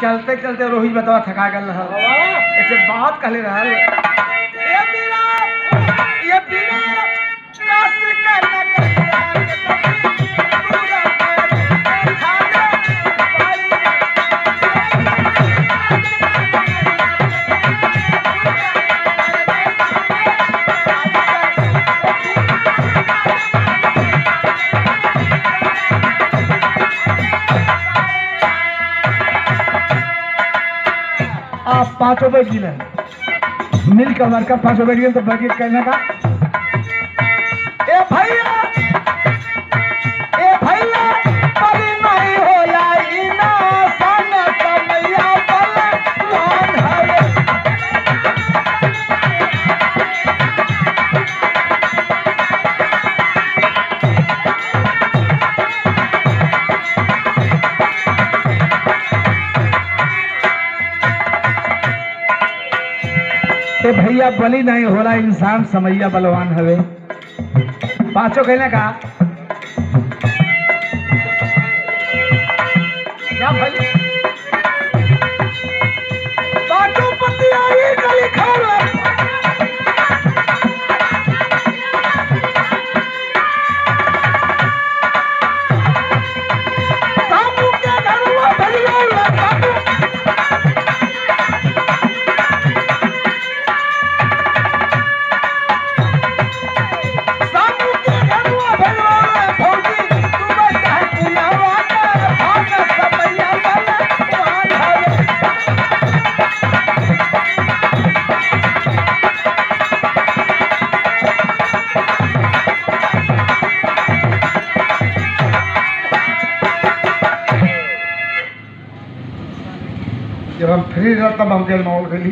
चलते चलते रोहित बतावा थका गल रहा एक बात कहले रहल आप पाँचों बैठ गिले मिलकर वर्कर पाँचों बैठ गए तो के कहने का ए भैया बलि नहीं होला इंसान समैया बलवान हवे। पाँचों कहने का? भैया? जब हम फ्री रह तब हम जेल मॉल गली